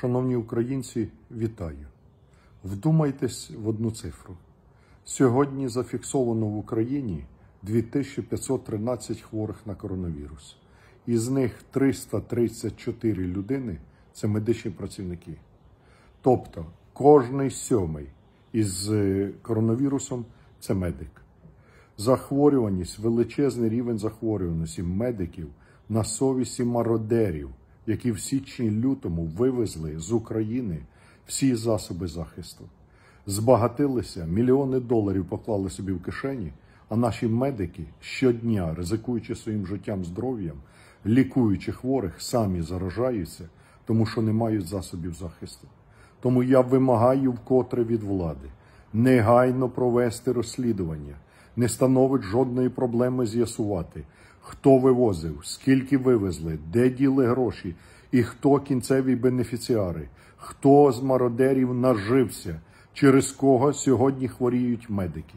Шановні українці, вітаю! Вдумайтесь в одну цифру. Сьогодні зафіксовано в Україні 2513 хворих на коронавірус. Із них 334 людини це медичні працівники. Тобто кожний сьомий із е, коронавірусом це медик. Захворюваність, величезний рівень захворюваності медиків на совісті мародерів, які в січні-лютому вивезли з України всі засоби захисту. Збагатилися, мільйони доларів поклали собі в кишені, а наші медики щодня, ризикуючи своїм життям, здоров'ям, лікуючи хворих, самі заражаються, тому що не мають засобів захисту. Тому я вимагаю вкотре від влади негайно провести розслідування, не становить жодної проблеми з'ясувати, хто вивозив, скільки вивезли, де діли гроші? І хто кінцеві бенефіціари, хто з мародерів нажився, через кого сьогодні хворіють медики.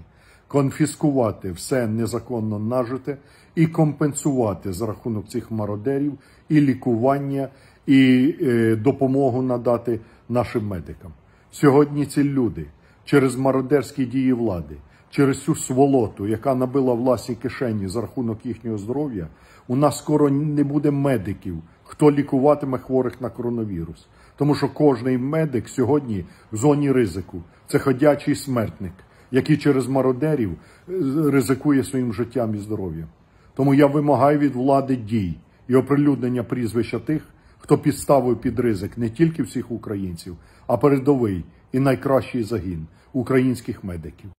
Конфіскувати все незаконно нажите і компенсувати за рахунок цих мародерів і лікування, і е, допомогу надати нашим медикам. Сьогодні ці люди через мародерські дії влади, через цю сволоту, яка набила власні кишені за рахунок їхнього здоров'я, у нас скоро не буде медиків, хто лікуватиме хворих на коронавірус. Тому що кожний медик сьогодні в зоні ризику це ходячий смертник, який через мародерів е, ризикує своїм життям і здоров'ям. Тому я вимагаю від влади дій і оприлюднення прізвища тих, хто підставив під ризик не тільки всіх українців, а передовий і найкращий загін українських медиків.